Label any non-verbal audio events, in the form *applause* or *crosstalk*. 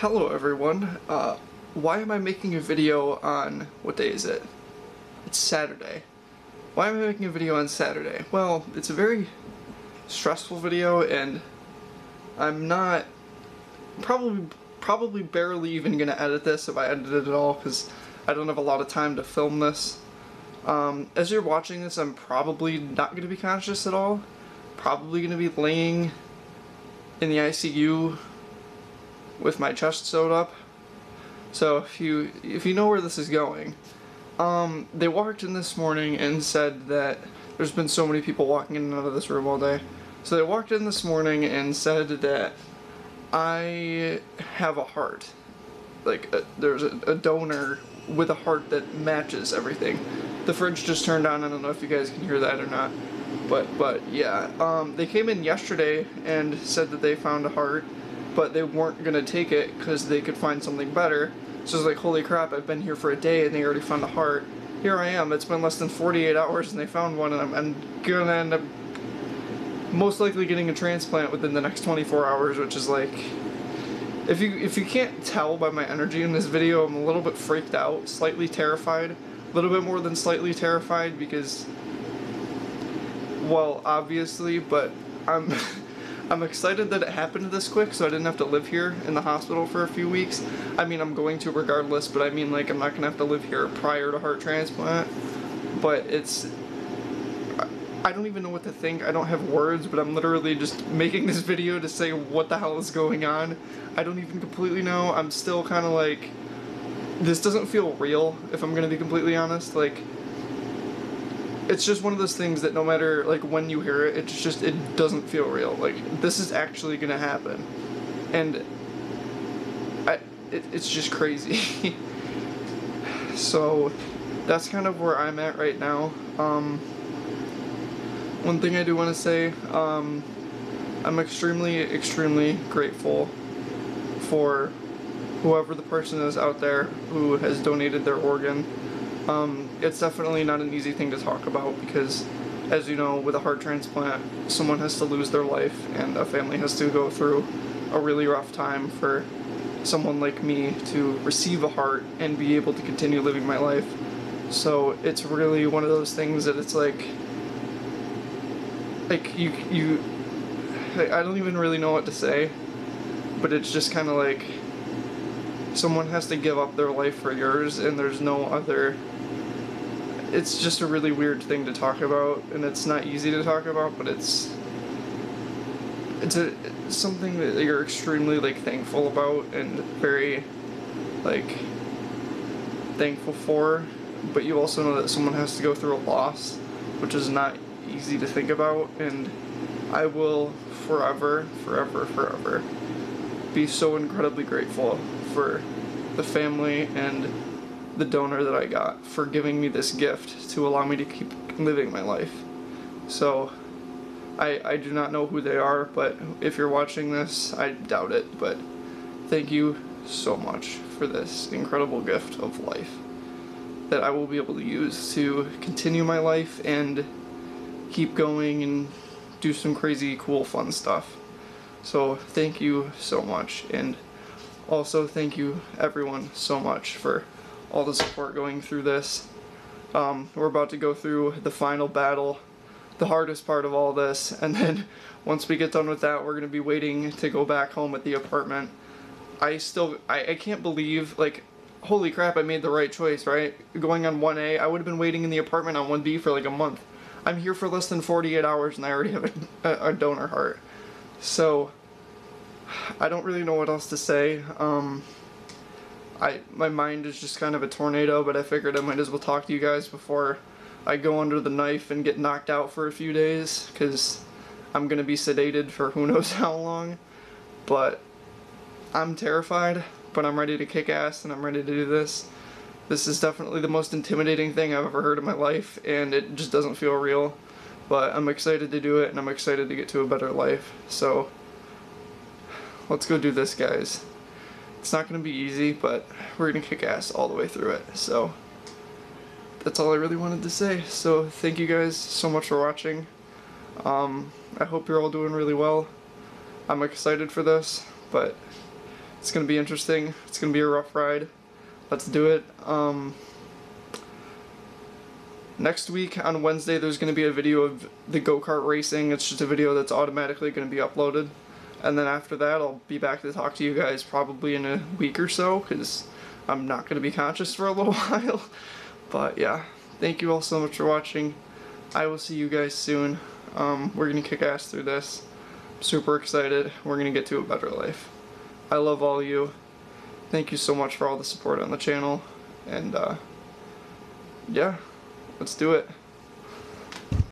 Hello everyone. Uh, why am I making a video on, what day is it? It's Saturday. Why am I making a video on Saturday? Well, it's a very stressful video and I'm not probably probably barely even gonna edit this if I edit it at all because I don't have a lot of time to film this. Um, as you're watching this, I'm probably not gonna be conscious at all. Probably gonna be laying in the ICU with my chest sewed up. So if you if you know where this is going, um, they walked in this morning and said that there's been so many people walking in and out of this room all day. So they walked in this morning and said that I have a heart. Like a, there's a, a donor with a heart that matches everything. The fridge just turned on. I don't know if you guys can hear that or not. But but yeah, um, they came in yesterday and said that they found a heart but they weren't gonna take it because they could find something better. So it's like, holy crap, I've been here for a day and they already found a heart. Here I am, it's been less than 48 hours and they found one and I'm, I'm gonna end up most likely getting a transplant within the next 24 hours, which is like, if you if you can't tell by my energy in this video, I'm a little bit freaked out, slightly terrified, a little bit more than slightly terrified because, well, obviously, but I'm *laughs* I'm excited that it happened this quick so I didn't have to live here in the hospital for a few weeks. I mean, I'm going to regardless, but I mean, like, I'm not going to have to live here prior to heart transplant. But it's... I don't even know what to think. I don't have words, but I'm literally just making this video to say what the hell is going on. I don't even completely know. I'm still kind of like... This doesn't feel real, if I'm going to be completely honest. Like, it's just one of those things that no matter like when you hear it, it's just it doesn't feel real. Like this is actually gonna happen, and I it, it's just crazy. *laughs* so that's kind of where I'm at right now. Um, one thing I do want to say, um, I'm extremely extremely grateful for whoever the person is out there who has donated their organ. Um, it's definitely not an easy thing to talk about because, as you know, with a heart transplant, someone has to lose their life and a family has to go through a really rough time for someone like me to receive a heart and be able to continue living my life. So it's really one of those things that it's like, like you, you, I don't even really know what to say, but it's just kind of like someone has to give up their life for yours and there's no other it's just a really weird thing to talk about, and it's not easy to talk about, but it's it's a it's something that you're extremely like thankful about and very like thankful for, but you also know that someone has to go through a loss, which is not easy to think about, and I will forever, forever, forever be so incredibly grateful for the family and the donor that I got for giving me this gift to allow me to keep living my life. So, I, I do not know who they are, but if you're watching this, I doubt it, but thank you so much for this incredible gift of life that I will be able to use to continue my life and keep going and do some crazy cool fun stuff. So thank you so much and also thank you everyone so much for all the support going through this. Um, we're about to go through the final battle, the hardest part of all this, *laughs* and then once we get done with that, we're going to be waiting to go back home at the apartment. I still, I, I can't believe, like, holy crap, I made the right choice, right? Going on 1A, I would have been waiting in the apartment on 1B for like a month. I'm here for less than 48 hours and I already have a, a donor heart. So, I don't really know what else to say. Um, I my mind is just kind of a tornado, but I figured I might as well talk to you guys before I go under the knife and get knocked out for a few days, because I'm gonna be sedated for who *laughs* knows how long. But I'm terrified, but I'm ready to kick ass and I'm ready to do this. This is definitely the most intimidating thing I've ever heard in my life, and it just doesn't feel real. But I'm excited to do it, and I'm excited to get to a better life. So, let's go do this, guys. It's not going to be easy, but we're going to kick ass all the way through it. So that's all I really wanted to say. So thank you guys so much for watching. Um, I hope you're all doing really well. I'm excited for this, but It's gonna be interesting. It's gonna be a rough ride. Let's do it. Um, next week on Wednesday, there's gonna be a video of the go kart racing. It's just a video that's automatically gonna be uploaded. And then after that, I'll be back to talk to you guys probably in a week or so because I'm not gonna be conscious for a little *laughs* while. But yeah, thank you all so much for watching. I will see you guys soon. Um, we're gonna kick ass through this. I'm super excited. We're gonna get to a better life. I love all you. Thank you so much for all the support on the channel. And uh, yeah, let's do it.